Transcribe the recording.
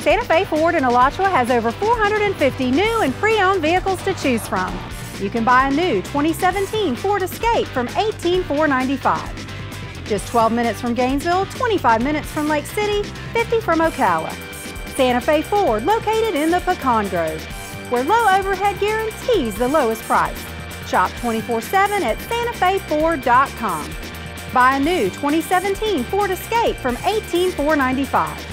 Santa Fe Ford in Alachua has over 450 new and pre-owned vehicles to choose from. You can buy a new 2017 Ford Escape from $18,495. Just 12 minutes from Gainesville, 25 minutes from Lake City, 50 from Ocala. Santa Fe Ford, located in the Pecan Grove, where low overhead guarantees the lowest price. Shop 24-7 at santafeford.com. Buy a new 2017 Ford Escape from $18,495.